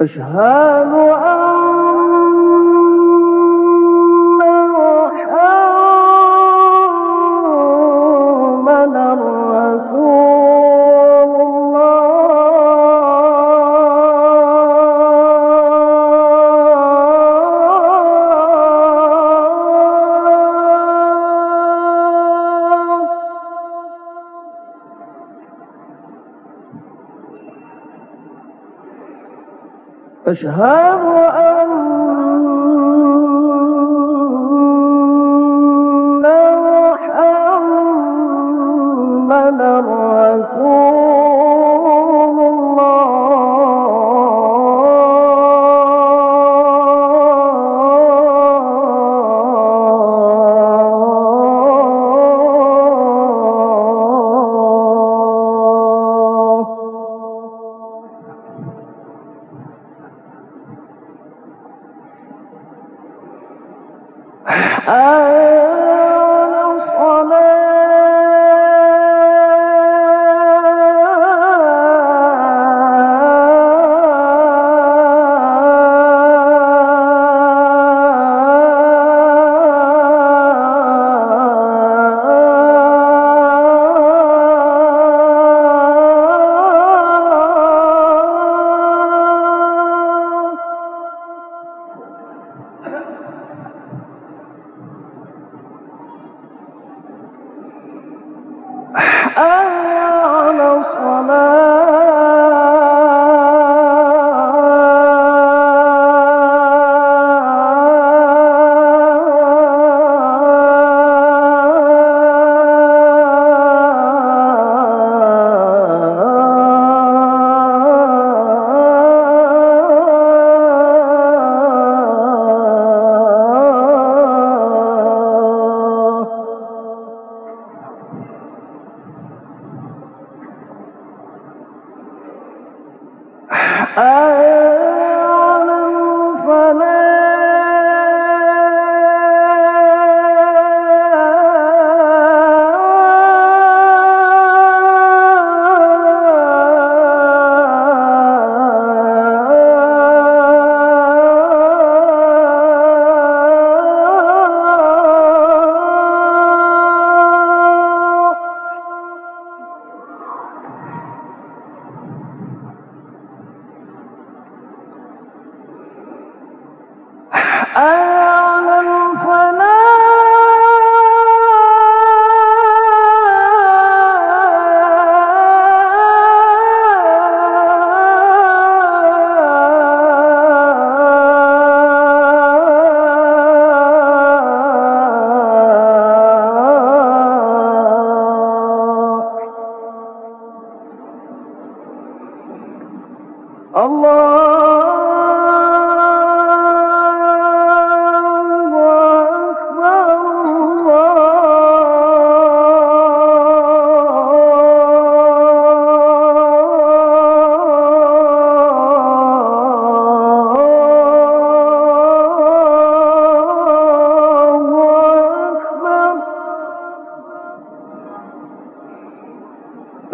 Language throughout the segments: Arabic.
أشهد أن أشهد أن محمدا رسول Ah.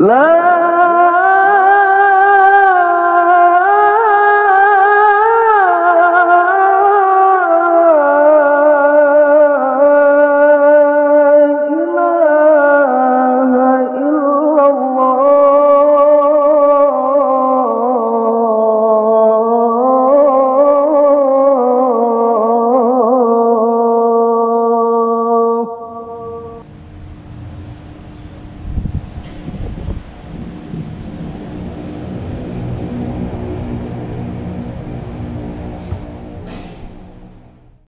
لا